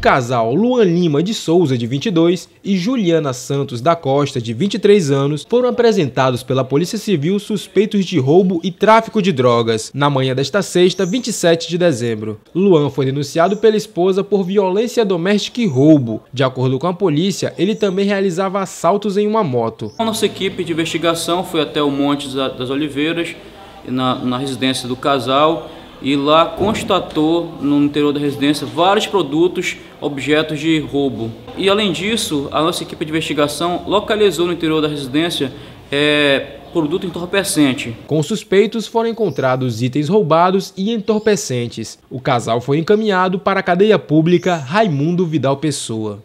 casal Luan Lima de Souza, de 22, e Juliana Santos da Costa, de 23 anos, foram apresentados pela Polícia Civil suspeitos de roubo e tráfico de drogas, na manhã desta sexta, 27 de dezembro. Luan foi denunciado pela esposa por violência doméstica e roubo. De acordo com a polícia, ele também realizava assaltos em uma moto. A nossa equipe de investigação foi até o Monte das Oliveiras, na, na residência do casal, e lá constatou no interior da residência vários produtos, objetos de roubo. E além disso, a nossa equipe de investigação localizou no interior da residência é, produto entorpecente. Com suspeitos foram encontrados itens roubados e entorpecentes. O casal foi encaminhado para a cadeia pública Raimundo Vidal Pessoa.